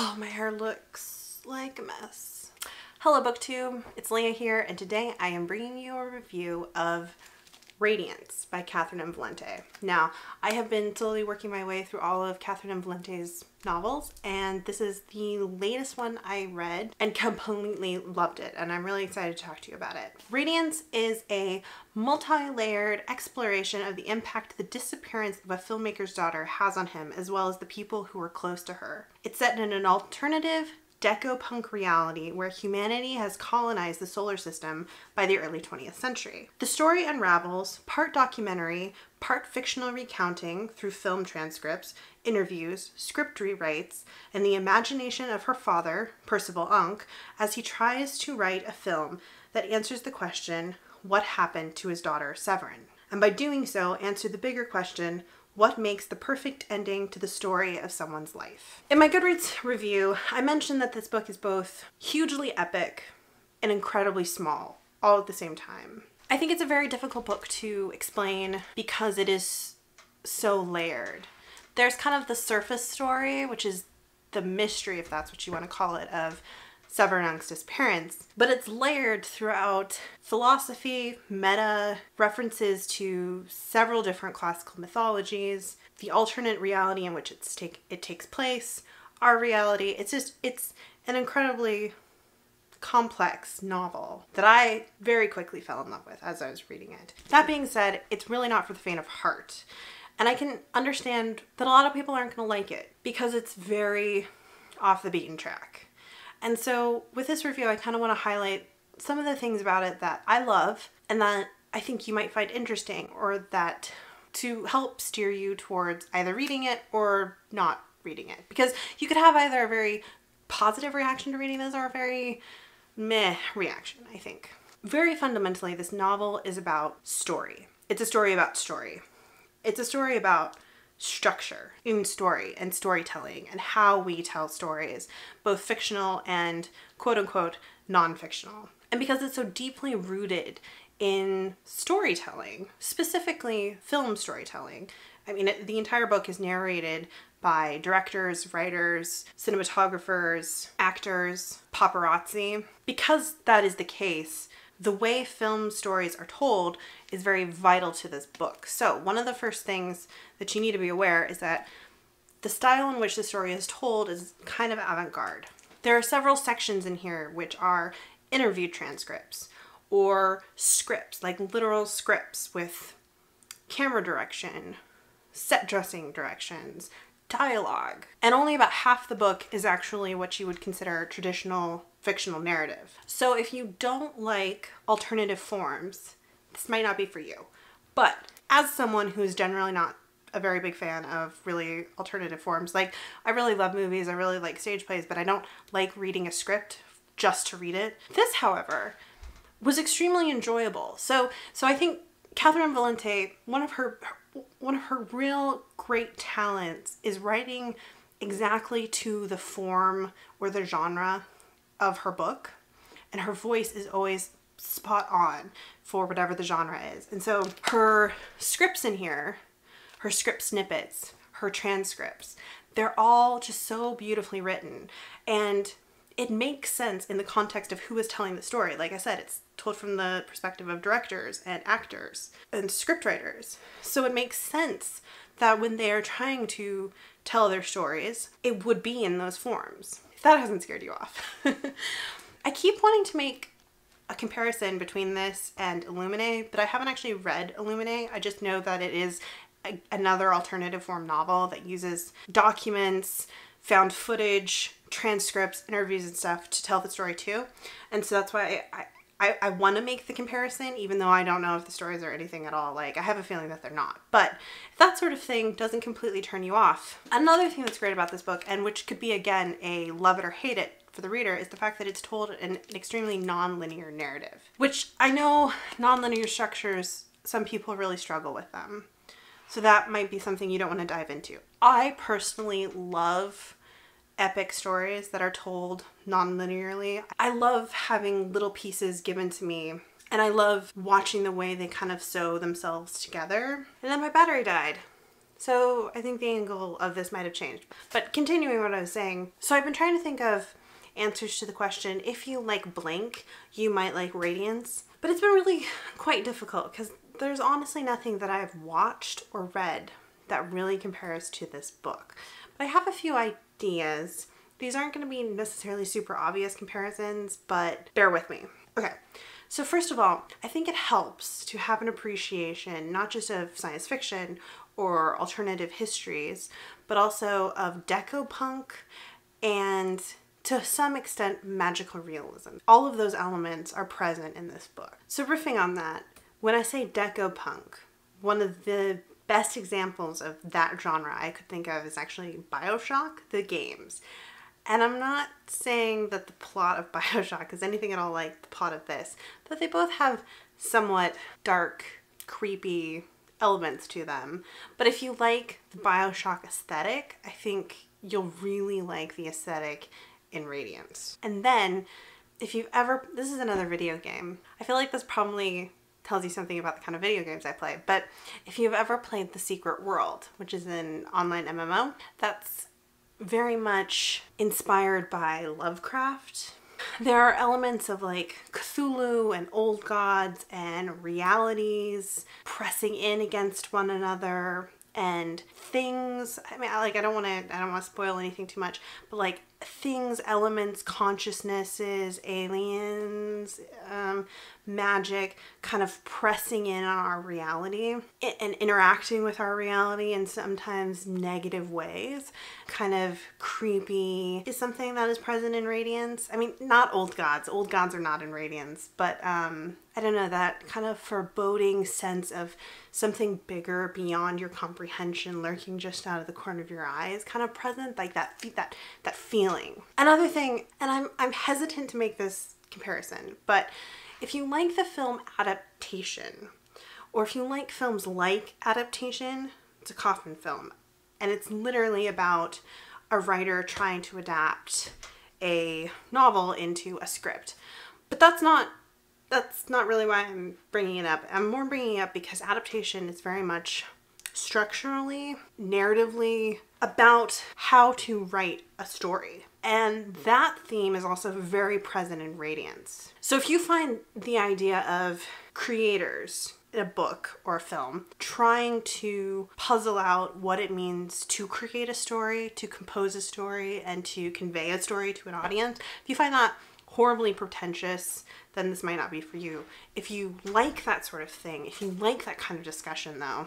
Oh, my hair looks like a mess. Hello booktube, it's Lia here and today I am bringing you a review of Radiance by Catherynne M. Valente. Now, I have been slowly working my way through all of Catherynne M. Valente's novels and this is the latest one I read and completely loved it and I'm really excited to talk to you about it. Radiance is a multi-layered exploration of the impact the disappearance of a filmmaker's daughter has on him as well as the people who were close to her. It's set in an alternative deco-punk reality where humanity has colonized the solar system by the early 20th century. The story unravels, part documentary, part fictional recounting through film transcripts, interviews, script rewrites, and the imagination of her father, Percival Unk, as he tries to write a film that answers the question, what happened to his daughter Severin? And by doing so, answer the bigger question, what makes the perfect ending to the story of someone's life. In my Goodreads review, I mentioned that this book is both hugely epic and incredibly small, all at the same time. I think it's a very difficult book to explain because it is so layered. There's kind of the surface story, which is the mystery, if that's what you want to call it, of Severin parents, but it's layered throughout philosophy, meta, references to several different classical mythologies, the alternate reality in which it's take, it takes place, our reality. It's just, it's an incredibly complex novel that I very quickly fell in love with as I was reading it. That being said, it's really not for the faint of heart. And I can understand that a lot of people aren't going to like it because it's very off the beaten track. And so with this review, I kind of want to highlight some of the things about it that I love and that I think you might find interesting or that to help steer you towards either reading it or not reading it. Because you could have either a very positive reaction to reading this or a very meh reaction, I think. Very fundamentally, this novel is about story. It's a story about story. It's a story about structure in story and storytelling and how we tell stories, both fictional and quote unquote non-fictional. And because it's so deeply rooted in storytelling, specifically film storytelling, I mean, it, the entire book is narrated by directors, writers, cinematographers, actors, paparazzi. Because that is the case, the way film stories are told is very vital to this book. So one of the first things that you need to be aware is that the style in which the story is told is kind of avant-garde. There are several sections in here which are interview transcripts or scripts, like literal scripts with camera direction, set dressing directions, dialogue. And only about half the book is actually what you would consider traditional fictional narrative. So if you don't like alternative forms, this might not be for you. But as someone who's generally not a very big fan of really alternative forms, like I really love movies, I really like stage plays, but I don't like reading a script just to read it. This, however, was extremely enjoyable. So, so I think Catherynne Valente, one of her, one of her real great talents is writing exactly to the form or the genre of her book. And her voice is always spot on for whatever the genre is. And so her scripts in here, her script snippets, her transcripts, they're all just so beautifully written. And it makes sense in the context of who is telling the story. Like I said, it's told from the perspective of directors and actors and scriptwriters. So it makes sense that when they are trying to tell their stories, it would be in those forms. If that hasn't scared you off. I keep wanting to make a comparison between this and Illuminae, but I haven't actually read Illuminae. I just know that it is a, another alternative form novel that uses documents, found footage, transcripts, interviews and stuff to tell the story too. And so that's why I, I, I want to make the comparison, even though I don't know if the stories are anything at all. Like, I have a feeling that they're not. But that sort of thing doesn't completely turn you off, another thing that's great about this book, and which could be, again, a love it or hate it for the reader, is the fact that it's told in an extremely non-linear narrative. Which I know non-linear structures, some people really struggle with them. So that might be something you don't want to dive into. I personally love epic stories that are told non-linearly. I love having little pieces given to me and I love watching the way they kind of sew themselves together. And then my battery died. So I think the angle of this might have changed. But continuing what I was saying, so I've been trying to think of answers to the question if you like blank, you might like radiance. But it's been really quite difficult because there's honestly nothing that I've watched or read that really compares to this book. But I have a few ideas. These aren't going to be necessarily super obvious comparisons, but bear with me. Okay, so first of all, I think it helps to have an appreciation not just of science fiction or alternative histories, but also of deco punk and to some extent magical realism. All of those elements are present in this book. So riffing on that, when I say deco punk, one of the best examples of that genre I could think of is actually Bioshock, the games. And I'm not saying that the plot of Bioshock is anything at all like the plot of this, but they both have somewhat dark, creepy elements to them. But if you like the Bioshock aesthetic, I think you'll really like the aesthetic in Radiance. And then, if you've ever, this is another video game. I feel like this probably tells you something about the kind of video games I play, but if you've ever played The Secret World, which is an online MMO, that's very much inspired by Lovecraft. There are elements of like Cthulhu and old gods and realities pressing in against one another and things i mean like i don't want to i don't want to spoil anything too much but like things elements consciousnesses aliens um, magic kind of pressing in on our reality and interacting with our reality in sometimes negative ways kind of creepy. Is something that is present in radiance? I mean not old gods. Old gods are not in radiance but um I don't know, that kind of foreboding sense of something bigger beyond your comprehension lurking just out of the corner of your eye is kind of present, like that that that feeling. Another thing, and I'm I'm hesitant to make this comparison, but if you like the film adaptation, or if you like films like adaptation, it's a Kaufman film. And it's literally about a writer trying to adapt a novel into a script. But that's not that's not really why I'm bringing it up. I'm more bringing it up because adaptation is very much structurally, narratively about how to write a story. And that theme is also very present in Radiance. So if you find the idea of creators in a book or a film trying to puzzle out what it means to create a story, to compose a story, and to convey a story to an audience, if you find that horribly pretentious, then this might not be for you. If you like that sort of thing, if you like that kind of discussion though,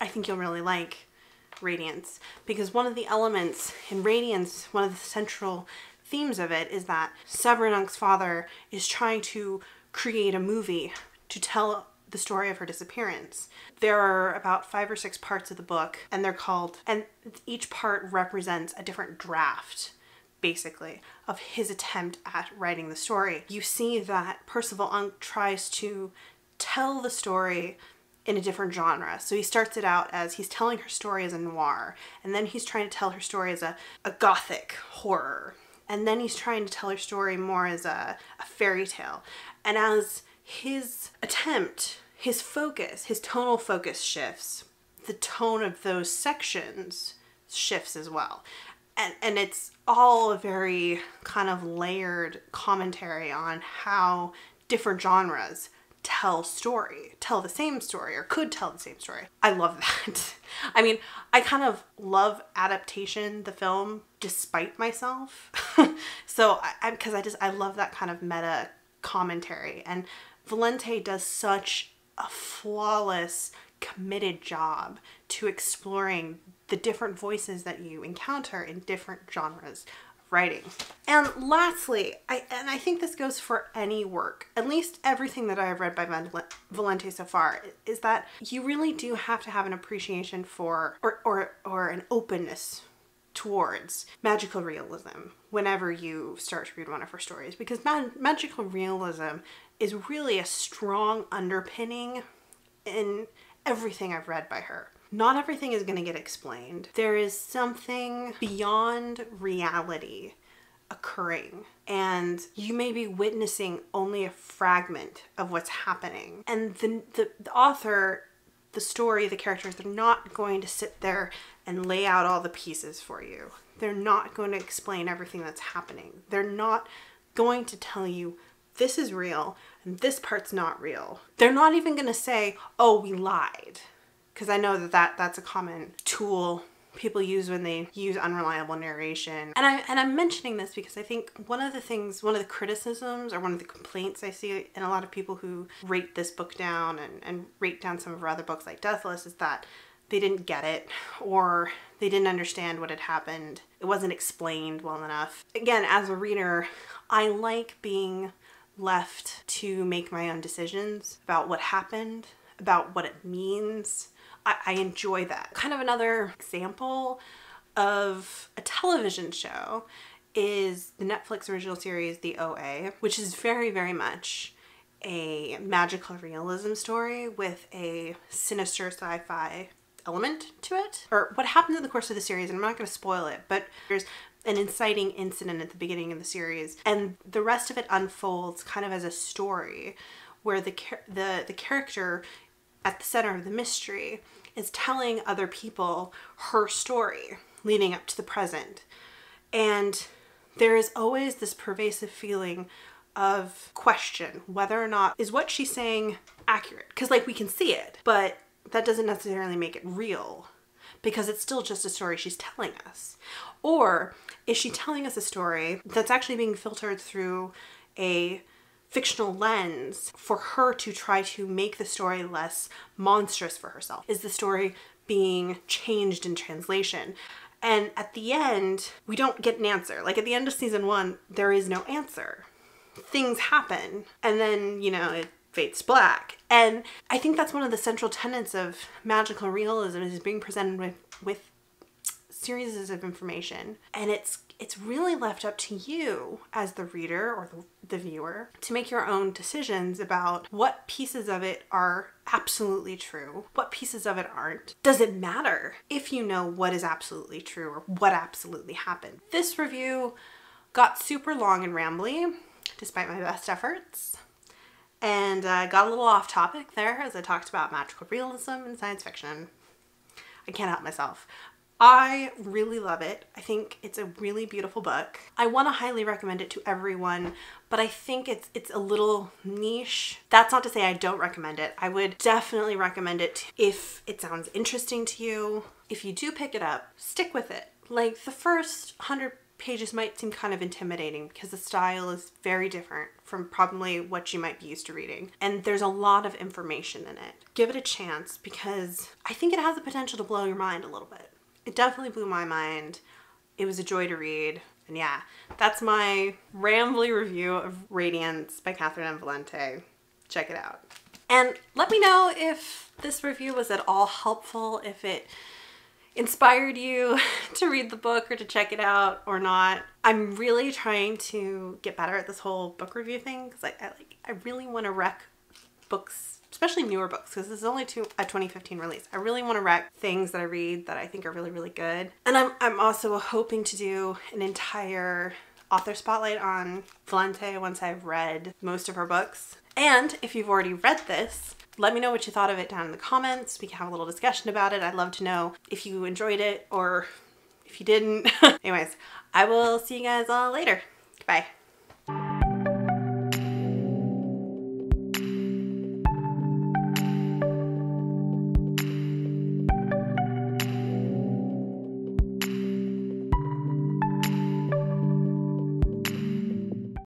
I think you'll really like Radiance because one of the elements in Radiance, one of the central themes of it is that Severin Unk's father is trying to create a movie to tell the story of her disappearance. There are about five or six parts of the book, and they're called, and each part represents a different draft basically, of his attempt at writing the story. You see that Percival Unk tries to tell the story in a different genre. So he starts it out as he's telling her story as a noir, and then he's trying to tell her story as a, a gothic horror, and then he's trying to tell her story more as a, a fairy tale. And as his attempt, his focus, his tonal focus shifts, the tone of those sections shifts as well and, and it's all a very kind of layered commentary on how different genres tell story, tell the same story, or could tell the same story. I love that. I mean, I kind of love adaptation, the film, despite myself. so I, because I, I just, I love that kind of meta commentary. And Valente does such a flawless, committed job to exploring the different voices that you encounter in different genres of writing. And lastly, I and I think this goes for any work, at least everything that I have read by Valente so far, is that you really do have to have an appreciation for or or, or an openness towards magical realism whenever you start to read one of her stories because mag magical realism is really a strong underpinning in everything I've read by her not everything is going to get explained. There is something beyond reality occurring and you may be witnessing only a fragment of what's happening and the, the, the author the story, the characters, they're not going to sit there and lay out all the pieces for you. They're not going to explain everything that's happening. They're not going to tell you this is real and this part's not real. They're not even to say, "Oh, we lied." Because I know that, that that's a common tool people use when they use unreliable narration. And I and I'm mentioning this because I think one of the things, one of the criticisms or one of the complaints I see in a lot of people who rate this book down and, and rate down some of her other books like Deathless is that they didn't get it or they didn't understand what had happened. It wasn't explained well enough. Again, as a reader, I like being left to make my own decisions about what happened, about what it means, I, I enjoy that. Kind of another example of a television show is the Netflix original series The OA, which is very, very much a magical realism story with a sinister sci-fi element to it. Or what happens in the course of the series, and I'm not going to spoil it, but there's an inciting incident at the beginning of the series, and the rest of it unfolds kind of as a story where the the the character at the center of the mystery is telling other people her story leading up to the present. And there is always this pervasive feeling of question whether or not is what she's saying accurate because like we can see it but that doesn't necessarily make it real because it's still just a story she's telling us or is she telling us a story that's actually being filtered through a fictional lens for her to try to make the story less monstrous for herself? Is the story being changed in translation? And at the end, we don't get an answer. Like at the end of season one, there is no answer. Things happen, and then, you know, it fades black. And I think that's one of the central tenets of magical realism is being presented with, with series of information. And it's it's really left up to you as the reader or the, the viewer to make your own decisions about what pieces of it are absolutely true, what pieces of it aren't. Does it matter if you know what is absolutely true or what absolutely happened? This review got super long and rambly, despite my best efforts. And uh, got a little off topic there as I talked about magical realism and science fiction. I can't help myself. I really love it. I think it's a really beautiful book. I want to highly recommend it to everyone, but I think it's it's a little niche. That's not to say I don't recommend it. I would definitely recommend it if it sounds interesting to you. If you do pick it up, stick with it. Like the first 100 pages might seem kind of intimidating because the style is very different from probably what you might be used to reading. And there's a lot of information in it. Give it a chance because I think it has the potential to blow your mind a little bit it definitely blew my mind. It was a joy to read. And yeah, that's my rambly review of Radiance by Catherynne M. Valente. Check it out. And let me know if this review was at all helpful, if it inspired you to read the book or to check it out or not. I'm really trying to get better at this whole book review thing because I, I, like I really want to wreck books especially newer books because this is only two, a 2015 release. I really want to wreck things that I read that I think are really, really good. And I'm, I'm also hoping to do an entire author spotlight on Valente once I've read most of her books. And if you've already read this, let me know what you thought of it down in the comments. We can have a little discussion about it. I'd love to know if you enjoyed it or if you didn't. Anyways, I will see you guys all later. Bye.